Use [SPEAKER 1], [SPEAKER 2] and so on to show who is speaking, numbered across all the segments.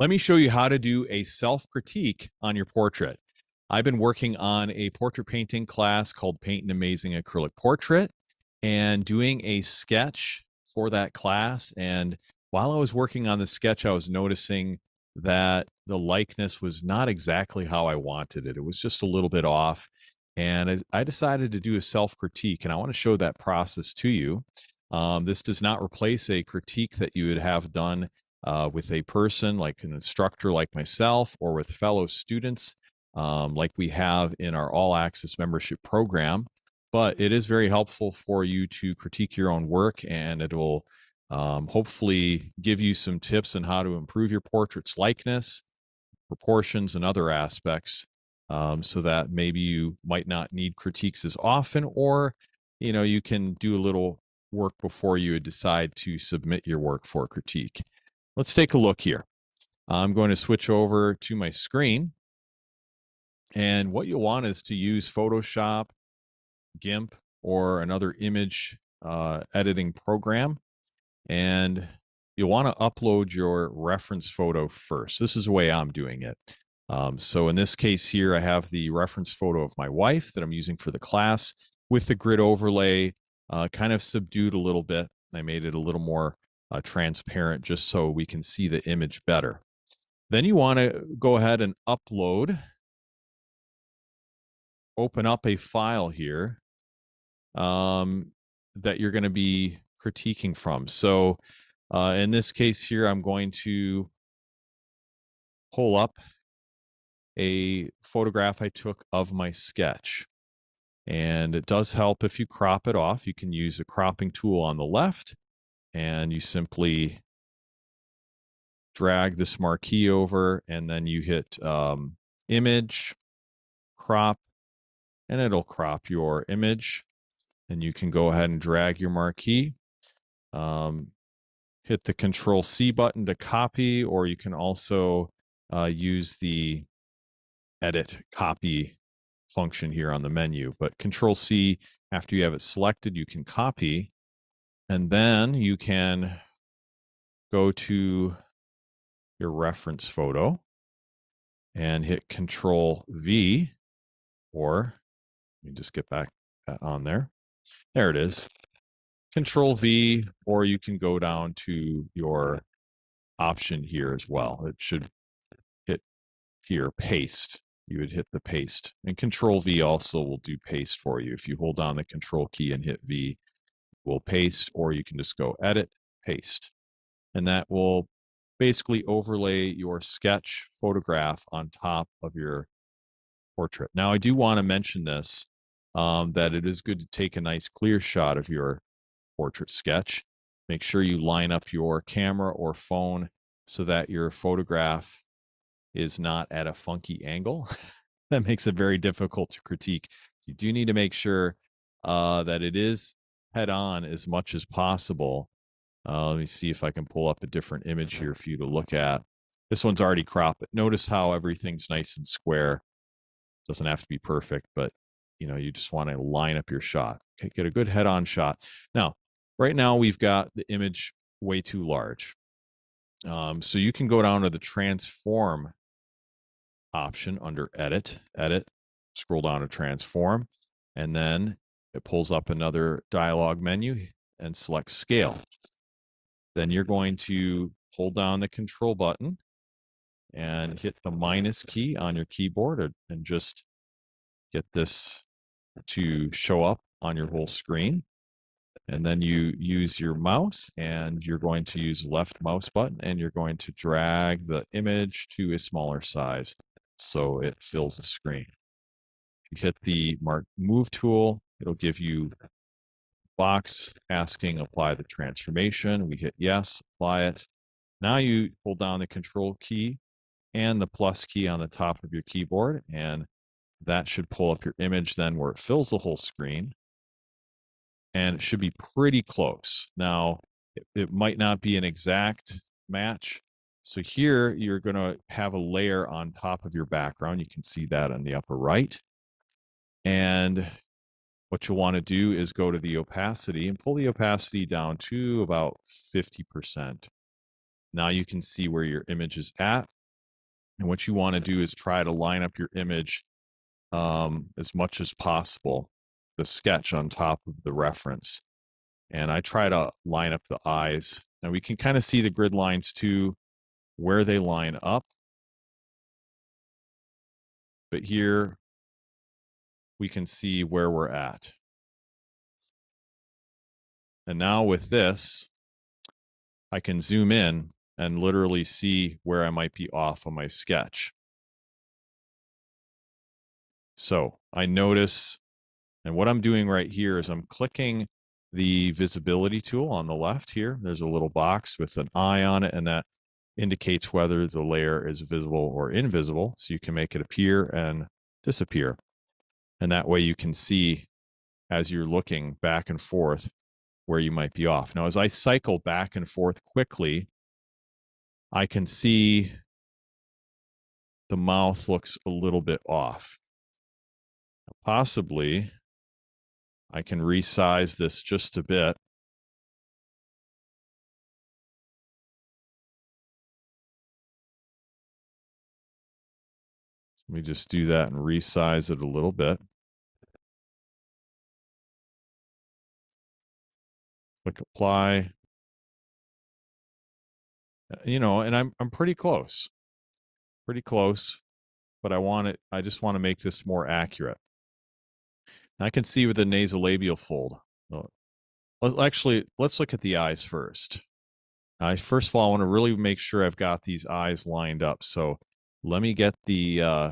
[SPEAKER 1] Let me show you how to do a self critique on your portrait. I've been working on a portrait painting class called Paint an Amazing Acrylic Portrait and doing a sketch for that class. And while I was working on the sketch, I was noticing that the likeness was not exactly how I wanted it. It was just a little bit off. And I decided to do a self critique, and I want to show that process to you. Um, this does not replace a critique that you would have done uh, with a person like an instructor like myself or with fellow students um, like we have in our all access membership program. But it is very helpful for you to critique your own work and it will um, hopefully give you some tips on how to improve your portrait's likeness, proportions, and other aspects um, so that maybe you might not need critiques as often or you know you can do a little work before you decide to submit your work for critique let's take a look here. I'm going to switch over to my screen. And what you'll want is to use photoshop gimp or another image uh, editing program. And you'll want to upload your reference photo first. This is the way i'm doing it. Um, so in this case here, I have the reference photo of my wife that I'm using for the class with the grid overlay uh, kind of subdued a little bit. I made it a little more uh, transparent just so we can see the image better. Then you want to go ahead and upload, open up a file here um, that you're going to be critiquing from. So uh, in this case here, I'm going to pull up a photograph I took of my sketch. And it does help if you crop it off. You can use a cropping tool on the left and you simply drag this marquee over and then you hit um, image, crop, and it'll crop your image. And you can go ahead and drag your marquee. Um, hit the control C button to copy, or you can also uh, use the edit copy function here on the menu. But Control C, after you have it selected, you can copy, and then you can go to your reference photo and hit Control V, or let me just get back on there. There it is. Control V, or you can go down to your option here as well. It should hit here, paste you would hit the paste. And Control V also will do paste for you. If you hold down the Control key and hit V, will paste, or you can just go Edit, Paste. And that will basically overlay your sketch photograph on top of your portrait. Now, I do want to mention this, um, that it is good to take a nice clear shot of your portrait sketch. Make sure you line up your camera or phone so that your photograph is not at a funky angle. that makes it very difficult to critique. You do need to make sure uh, that it is head on as much as possible. Uh, let me see if I can pull up a different image here for you to look at. This one's already cropped. Notice how everything's nice and square. Doesn't have to be perfect, but you know, you just want to line up your shot. Okay, get a good head-on shot. Now, right now we've got the image way too large. Um, so you can go down to the transform option under edit, edit, scroll down to transform, and then it pulls up another dialog menu and select scale. Then you're going to hold down the control button and hit the minus key on your keyboard and just get this to show up on your whole screen. And then you use your mouse and you're going to use left mouse button and you're going to drag the image to a smaller size so it fills the screen. You hit the mark move tool, it'll give you box asking apply the transformation. We hit yes, apply it. Now you hold down the control key and the plus key on the top of your keyboard, and that should pull up your image then where it fills the whole screen. And it should be pretty close. Now, it, it might not be an exact match, so here you're going to have a layer on top of your background. You can see that on the upper right. And what you'll want to do is go to the opacity and pull the opacity down to about 50%. Now you can see where your image is at. And what you want to do is try to line up your image um, as much as possible, the sketch on top of the reference. And I try to line up the eyes. Now we can kind of see the grid lines too, where they line up. But here we can see where we're at. And now with this, I can zoom in and literally see where I might be off on my sketch. So I notice, and what I'm doing right here is I'm clicking the visibility tool on the left here. There's a little box with an eye on it, and that indicates whether the layer is visible or invisible. So you can make it appear and disappear. And that way you can see as you're looking back and forth where you might be off. Now, as I cycle back and forth quickly, I can see the mouth looks a little bit off. Possibly, I can resize this just a bit. Let me just do that and resize it a little bit. Click apply. Uh, you know, and I'm I'm pretty close. Pretty close, but I want it I just want to make this more accurate. I can see with the nasolabial fold. Let's actually let's look at the eyes first. I first of all I want to really make sure I've got these eyes lined up. So let me get the uh,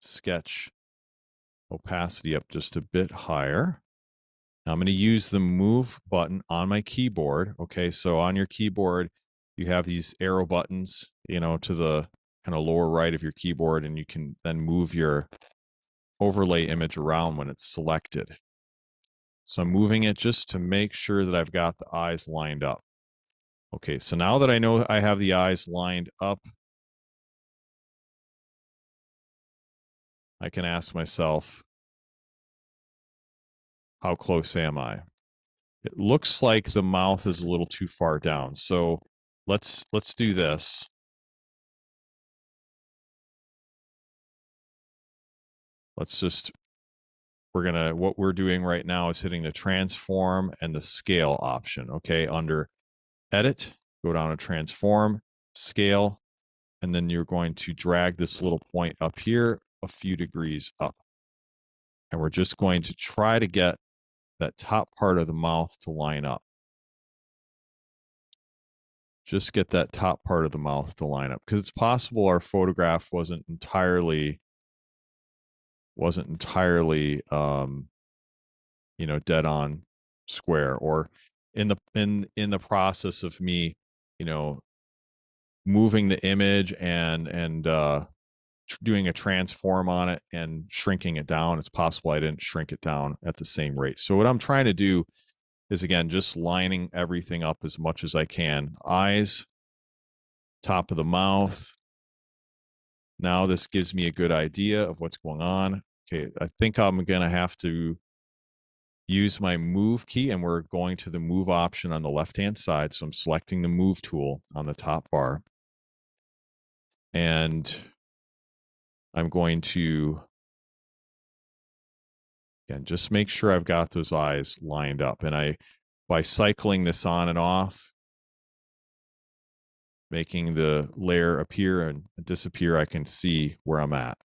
[SPEAKER 1] sketch opacity up just a bit higher. Now I'm going to use the move button on my keyboard. Okay, so on your keyboard, you have these arrow buttons, you know, to the kind of lower right of your keyboard, and you can then move your overlay image around when it's selected. So I'm moving it just to make sure that I've got the eyes lined up. Okay, so now that I know I have the eyes lined up, I can ask myself, how close am I? It looks like the mouth is a little too far down. So let's let's do this. Let's just we're gonna what we're doing right now is hitting the transform and the scale option. Okay, under edit, go down to transform, scale, and then you're going to drag this little point up here a few degrees up. And we're just going to try to get that top part of the mouth to line up. Just get that top part of the mouth to line up because it's possible our photograph wasn't entirely wasn't entirely um you know dead on square or in the in in the process of me you know moving the image and and uh doing a transform on it and shrinking it down. It's possible I didn't shrink it down at the same rate. So what I'm trying to do is again, just lining everything up as much as I can. Eyes, top of the mouth. Now this gives me a good idea of what's going on. Okay, I think I'm going to have to use my move key and we're going to the move option on the left hand side. So I'm selecting the move tool on the top bar. And I'm going to, again, just make sure I've got those eyes lined up. And I, by cycling this on and off, making the layer appear and disappear, I can see where I'm at.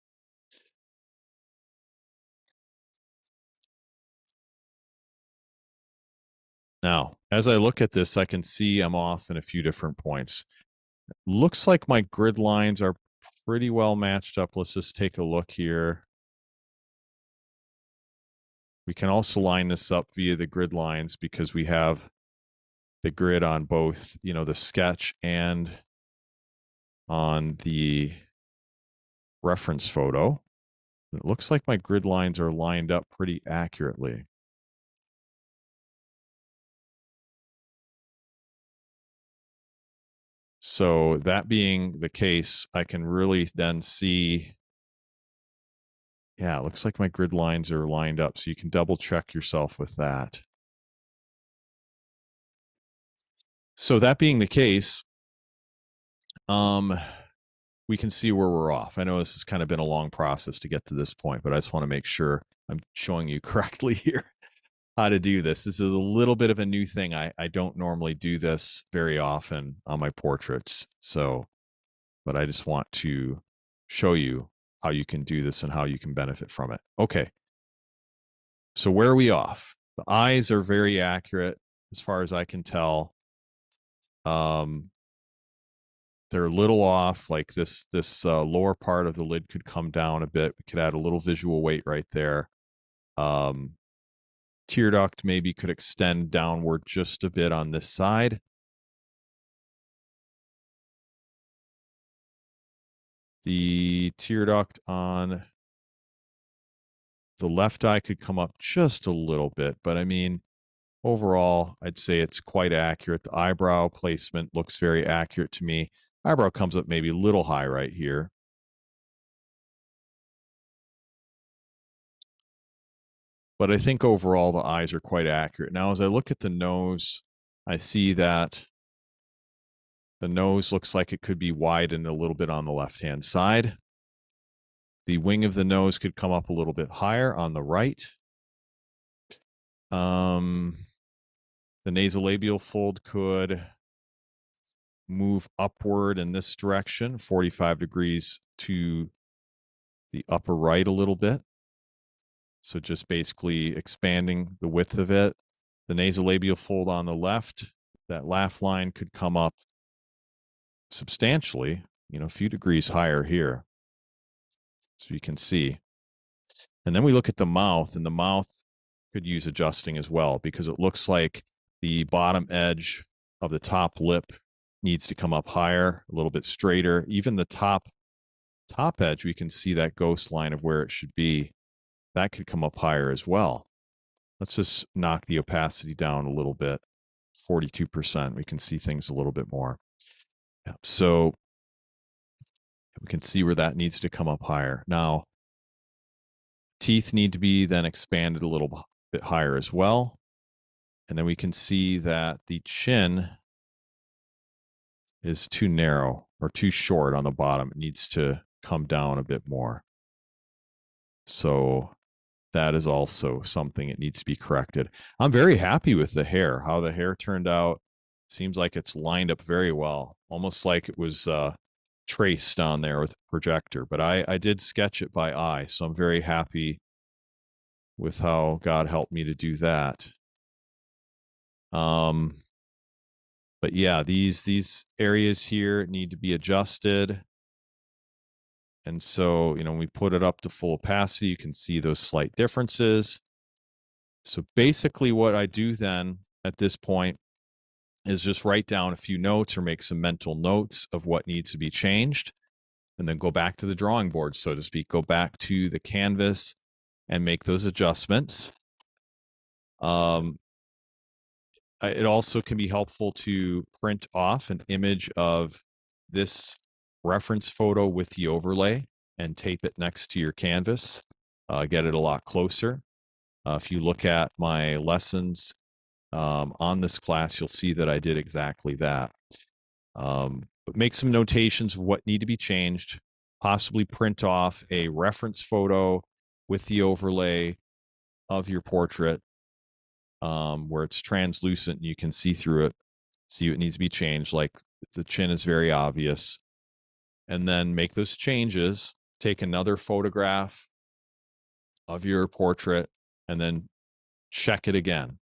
[SPEAKER 1] Now, as I look at this, I can see I'm off in a few different points. Looks like my grid lines are pretty well matched up. Let's just take a look here. We can also line this up via the grid lines because we have the grid on both, you know, the sketch and on the reference photo. It looks like my grid lines are lined up pretty accurately. So that being the case, I can really then see, yeah, it looks like my grid lines are lined up. So you can double check yourself with that. So that being the case, um, we can see where we're off. I know this has kind of been a long process to get to this point, but I just want to make sure I'm showing you correctly here how to do this. This is a little bit of a new thing. I, I don't normally do this very often on my portraits. So, but I just want to show you how you can do this and how you can benefit from it. Okay. So where are we off? The eyes are very accurate as far as I can tell. Um, they're a little off. Like this, this uh, lower part of the lid could come down a bit. We could add a little visual weight right there. Um, tear duct maybe could extend downward just a bit on this side. The tear duct on the left eye could come up just a little bit, but I mean, overall, I'd say it's quite accurate. The eyebrow placement looks very accurate to me. Eyebrow comes up maybe a little high right here. But I think overall the eyes are quite accurate. Now, as I look at the nose, I see that the nose looks like it could be widened a little bit on the left-hand side. The wing of the nose could come up a little bit higher on the right. Um, the nasolabial fold could move upward in this direction, 45 degrees to the upper right a little bit. So just basically expanding the width of it. The nasolabial fold on the left, that laugh line could come up substantially, you know, a few degrees higher here. So you can see. And then we look at the mouth, and the mouth could use adjusting as well because it looks like the bottom edge of the top lip needs to come up higher, a little bit straighter. Even the top top edge, we can see that ghost line of where it should be. That could come up higher as well. Let's just knock the opacity down a little bit. 42%. We can see things a little bit more. Yeah. So we can see where that needs to come up higher. Now, teeth need to be then expanded a little bit higher as well. And then we can see that the chin is too narrow or too short on the bottom. It needs to come down a bit more. So that is also something that needs to be corrected. I'm very happy with the hair, how the hair turned out. Seems like it's lined up very well, almost like it was uh, traced on there with projector. But I, I did sketch it by eye, so I'm very happy with how God helped me to do that. Um, but yeah, these these areas here need to be adjusted. And so, you know, we put it up to full opacity, you can see those slight differences. So basically what I do then at this point is just write down a few notes or make some mental notes of what needs to be changed and then go back to the drawing board, so to speak, go back to the canvas and make those adjustments. Um, it also can be helpful to print off an image of this reference photo with the overlay and tape it next to your canvas, uh, get it a lot closer. Uh, if you look at my lessons um, on this class, you'll see that I did exactly that. Um, but make some notations of what need to be changed, possibly print off a reference photo with the overlay of your portrait um, where it's translucent and you can see through it, see what needs to be changed. Like the chin is very obvious. And then make those changes, take another photograph of your portrait, and then check it again.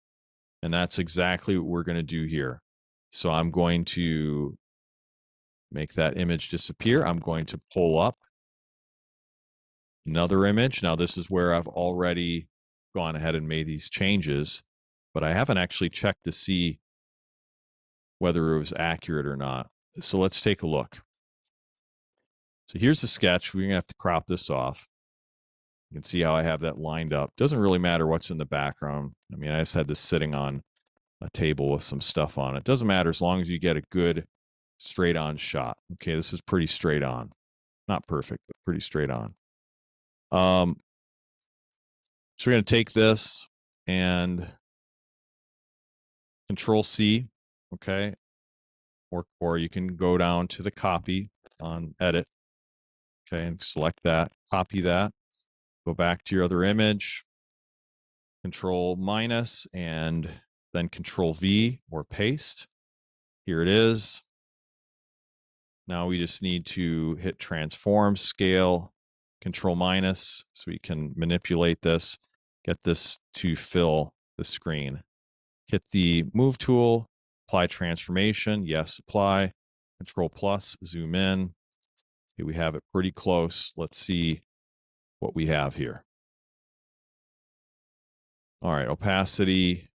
[SPEAKER 1] And that's exactly what we're going to do here. So I'm going to make that image disappear. I'm going to pull up another image. Now, this is where I've already gone ahead and made these changes but I haven't actually checked to see whether it was accurate or not. So let's take a look. So here's the sketch. We're going to have to crop this off. You can see how I have that lined up. Doesn't really matter what's in the background. I mean, I just had this sitting on a table with some stuff on it. Doesn't matter as long as you get a good straight on shot. Okay, this is pretty straight on. Not perfect, but pretty straight on. Um, so we're going to take this and Control C, okay, or or you can go down to the copy on edit. Okay, and select that, copy that, go back to your other image, control minus, and then control V or paste. Here it is. Now we just need to hit transform, scale, control minus, so we can manipulate this, get this to fill the screen. Hit the move tool, apply transformation. Yes, apply. Control plus, zoom in. Okay, we have it pretty close. Let's see what we have here. All right, opacity.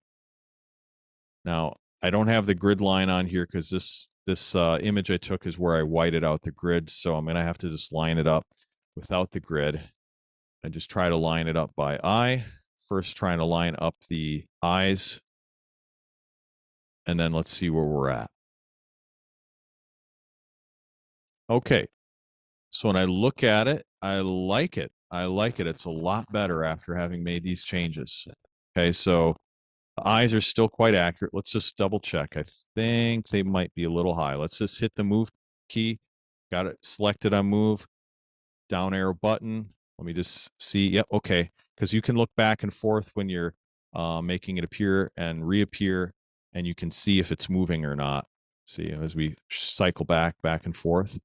[SPEAKER 1] Now, I don't have the grid line on here because this this uh, image I took is where I whited out the grid. So I'm going to have to just line it up without the grid and just try to line it up by eye. First, trying to line up the eyes. And then let's see where we're at. Okay. So when I look at it, I like it. I like it. It's a lot better after having made these changes. Okay. So the eyes are still quite accurate. Let's just double check. I think they might be a little high. Let's just hit the move key. Got it selected on move. Down arrow button. Let me just see. Yep. Okay. Because you can look back and forth when you're uh, making it appear and reappear, and you can see if it's moving or not. See as we cycle back, back and forth.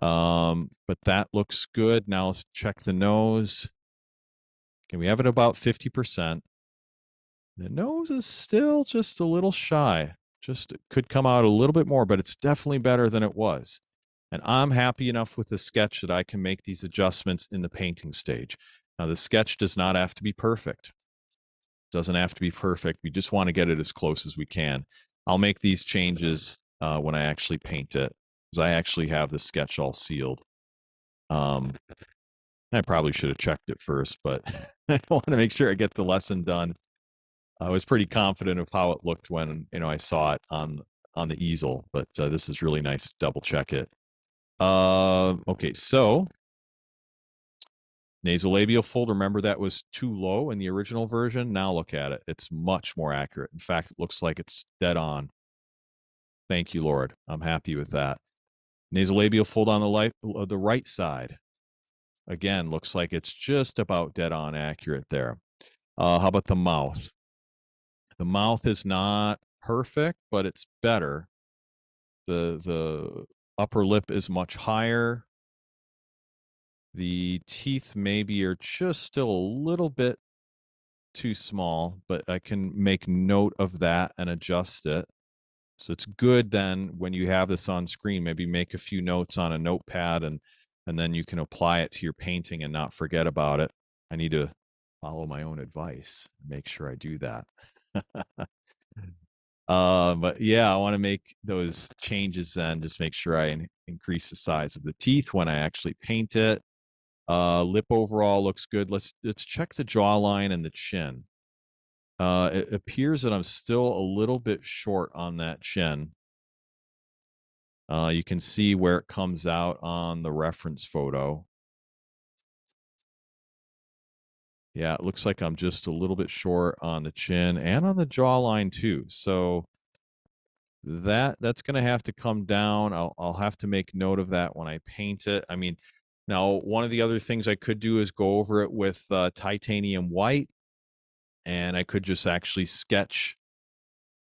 [SPEAKER 1] Um, but that looks good. Now let's check the nose. Can we have it about 50%? The nose is still just a little shy. Just could come out a little bit more, but it's definitely better than it was. And I'm happy enough with the sketch that I can make these adjustments in the painting stage. Now, the sketch does not have to be perfect. Doesn't have to be perfect. We just want to get it as close as we can. I'll make these changes uh, when I actually paint it because I actually have the sketch all sealed. Um, I probably should have checked it first, but I want to make sure I get the lesson done I was pretty confident of how it looked when you know I saw it on on the easel, but uh, this is really nice to double check it. Uh, okay, so nasolabial fold. Remember that was too low in the original version. Now look at it; it's much more accurate. In fact, it looks like it's dead on. Thank you, Lord. I'm happy with that. Nasolabial fold on the light, uh, the right side. Again, looks like it's just about dead on accurate there. Uh, how about the mouth? The mouth is not perfect, but it's better. The the upper lip is much higher. The teeth maybe are just still a little bit too small, but I can make note of that and adjust it. So it's good then when you have this on screen, maybe make a few notes on a notepad and and then you can apply it to your painting and not forget about it. I need to follow my own advice, make sure I do that. uh, but yeah, I want to make those changes then, just make sure I in- increase the size of the teeth when I actually paint it. Uh, lip overall looks good. Let's let's check the jawline and the chin. Uh, it appears that I'm still a little bit short on that chin. Uh, you can see where it comes out on the reference photo. Yeah, it looks like I'm just a little bit short on the chin and on the jawline too. So that that's going to have to come down. I'll I'll have to make note of that when I paint it. I mean, now one of the other things I could do is go over it with uh, titanium white, and I could just actually sketch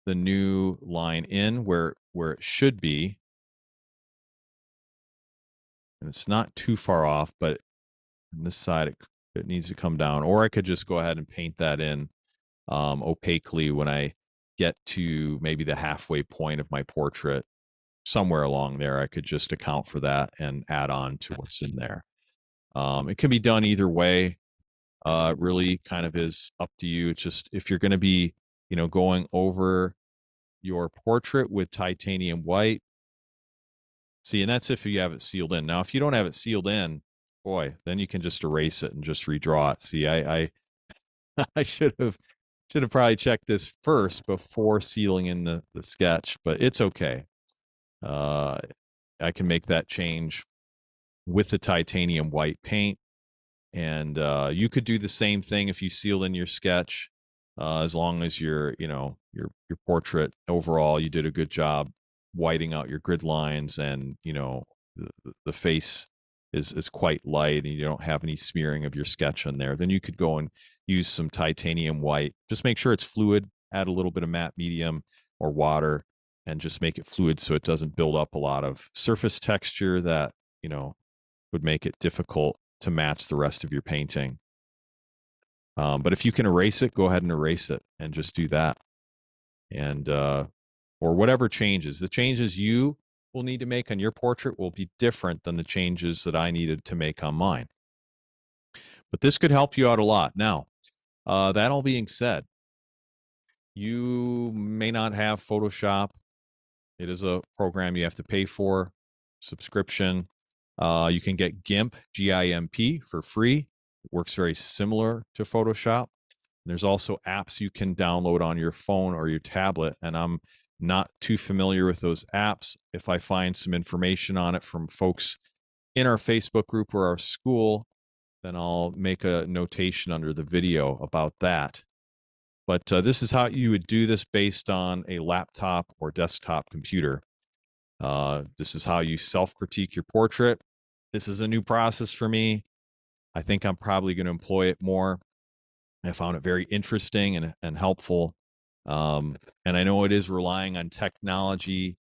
[SPEAKER 1] the new line in where where it should be. And it's not too far off, but on this side it it needs to come down. Or i could just go ahead and paint that in um, opaquely when i get to maybe the halfway point of my portrait. Somewhere along there i could just account for that and add on to what's in there. Um, it can be done either way uh, really kind of is up to you it's just if you're going to be you know going over your portrait with titanium white see and that's if you have it sealed in now if you don't have it sealed in boy, then you can just erase it and just redraw it. See, I I, I should have should have probably checked this first before sealing in the, the sketch, but it's okay. Uh, I can make that change with the titanium white paint. And uh, you could do the same thing if you seal in your sketch, uh, as long as your, you know, your your portrait overall, you did a good job whiting out your grid lines and you know the, the face is is quite light and you don't have any smearing of your sketch on there then you could go and use some titanium white. Just make sure it's fluid add a little bit of matte medium or water and just make it fluid so it doesn't build up a lot of surface texture that you know would make it difficult to match the rest of your painting. Um, but if you can erase it go ahead and erase it and just do that. And uh, or whatever changes. The changes you will need to make on your portrait will be different than the changes that i needed to make on mine. But this could help you out a lot. Now uh, that all being said you may not have photoshop. It is a program you have to pay for. Subscription uh, you can get gimp g-i-m-p for free it works very similar to photoshop there's also apps you can download on your phone or your tablet, and I'm not too familiar with those apps. If I find some information on it from folks in our Facebook group or our school, then I'll make a notation under the video about that. But uh, this is how you would do this based on a laptop or desktop computer. Uh, this is how you self critique your portrait. This is a new process for me. I think I'm probably going to employ it more. I found it very interesting and, and helpful. Um, and I know it is relying on technology,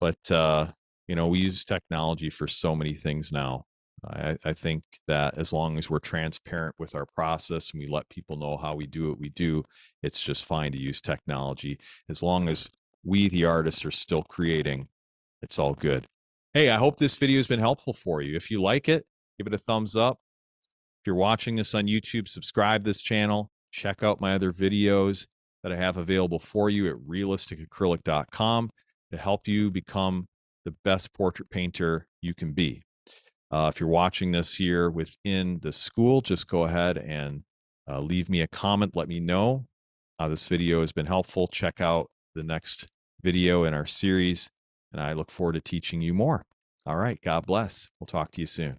[SPEAKER 1] but uh, you know we use technology for so many things now. I, I think that as long as we're transparent with our process and we let people know how we do what we do, it's just fine to use technology. As long as we, the artists, are still creating, it's all good. Hey, I hope this video has been helpful for you. If you like it, give it a thumbs up If you're watching this on YouTube, subscribe this channel. Check out my other videos that I have available for you at realisticacrylic.com to help you become the best portrait painter you can be. Uh, if you're watching this here within the school, just go ahead and uh, leave me a comment. Let me know how this video has been helpful. Check out the next video in our series, and I look forward to teaching you more. All right. God bless. We'll talk to you soon.